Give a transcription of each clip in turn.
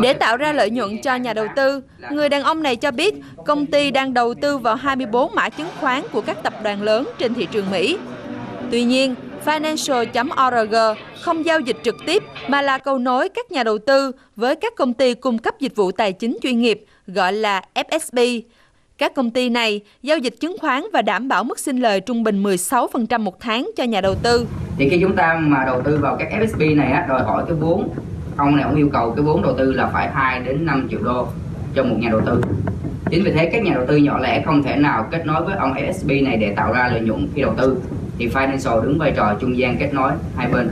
Để tạo ra lợi nhuận cho nhà đầu tư, người đàn ông này cho biết công ty đang đầu tư vào 24 mã chứng khoán của các tập đoàn lớn trên thị trường Mỹ. Tuy nhiên, Financial.org không giao dịch trực tiếp mà là cầu nối các nhà đầu tư với các công ty cung cấp dịch vụ tài chính chuyên nghiệp gọi là FSB. Các công ty này giao dịch chứng khoán và đảm bảo mức sinh lời trung bình 16% một tháng cho nhà đầu tư. Thì khi chúng ta mà đầu tư vào các FSB này á, đòi hỏi cái vốn ông này ông yêu cầu cái vốn đầu tư là phải 2 đến 5 triệu đô cho một nhà đầu tư. Chính vì thế các nhà đầu tư nhỏ lẻ không thể nào kết nối với ông FSB này để tạo ra lợi nhuận khi đầu tư. Thì Financial đứng vai trò trung gian kết nối hai bên.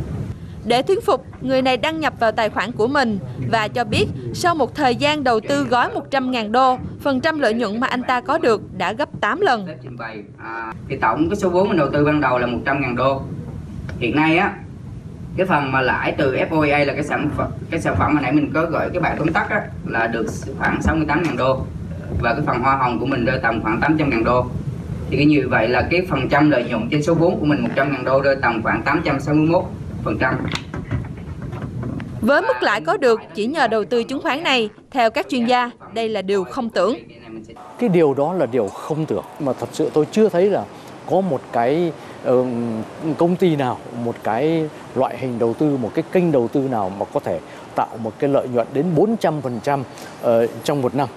Để thuyết phục, người này đăng nhập vào tài khoản của mình và cho biết sau một thời gian đầu tư gói 100.000 đô, phần trăm lợi nhuận mà anh ta có được đã gấp 8 lần. À, thì tổng cái số vốn mình đầu tư ban đầu là 100.000 đô. Hiện nay á, cái phần mà lãi từ FOA là cái sản phẩm cái sản phẩm mà nãy mình có gửi cái bài tóm tắt á, là được khoảng 68.000 đô. Và cái phần hoa hồng của mình rơi tầm khoảng 800.000 đô. Thì cái như vậy là cái phần trăm lợi nhuận trên số vốn của mình 100.000 đô rơi tầm khoảng 861 phần trăm. Với mức lãi có được chỉ nhờ đầu tư chứng khoán này, theo các chuyên gia, đây là điều không tưởng. Cái điều đó là điều không tưởng. Mà thật sự tôi chưa thấy là có một cái công ty nào, một cái loại hình đầu tư, một cái kênh đầu tư nào mà có thể tạo một cái lợi nhuận đến 400% ờ, trong một năm.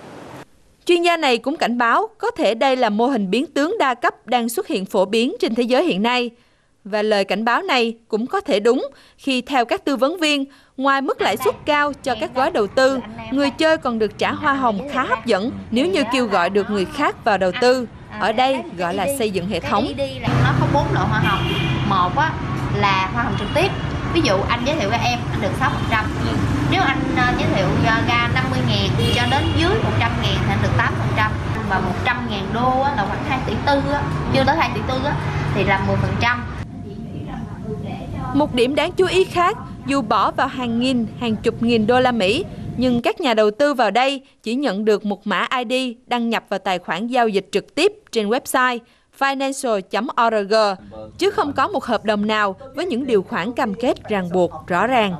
Chuyên gia này cũng cảnh báo có thể đây là mô hình biến tướng đa cấp đang xuất hiện phổ biến trên thế giới hiện nay. Và lời cảnh báo này cũng có thể đúng khi theo các tư vấn viên, ngoài mức lãi suất cao cho các gói đầu tư, người chơi còn được trả hoa hồng khá hấp dẫn nếu như kêu gọi được người khác vào đầu tư. Ở đây gọi là xây dựng hệ thống. Nó có bốn loại hoa hồng. Một á, là hoa hồng trực tiếp. Ví dụ anh giới thiệu cho em, anh được 6%. Nếu anh giới thiệu ra 50 ngàn cho đến dưới 100 ngàn thì anh được 8%. Và 100 ngàn đô á, là khoảng 2 tỷ tư, á, chưa tới 2 tỷ tư á, thì là 10%. Một điểm đáng chú ý khác, dù bỏ vào hàng nghìn, hàng chục nghìn đô la Mỹ, nhưng các nhà đầu tư vào đây chỉ nhận được một mã ID đăng nhập vào tài khoản giao dịch trực tiếp trên website financial.org, chứ không có một hợp đồng nào với những điều khoản cam kết ràng buộc rõ ràng.